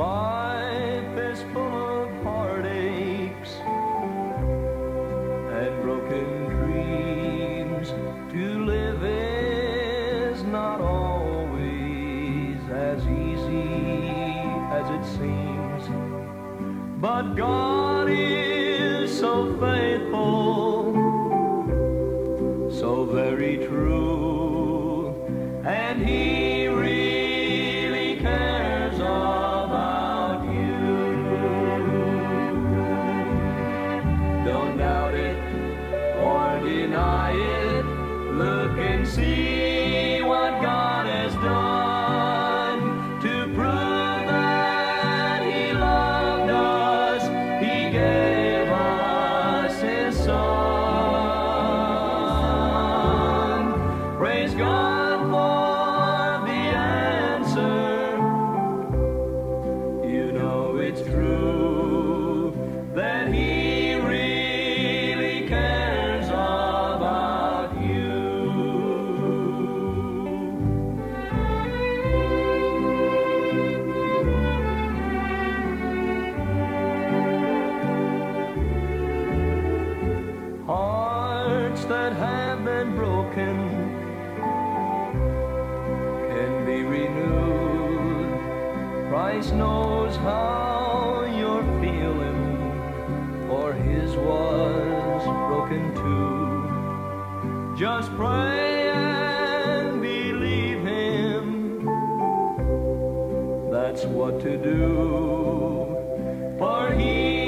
Life is full of heartaches and broken dreams. To live is not always as easy as it seems. But God is so faithful, so very true, and He praise God for the answer. You know it's true that He really cares about you. Hearts that have been broken renewed. Christ knows how you're feeling, for his was broken too. Just pray and believe him. That's what to do, for he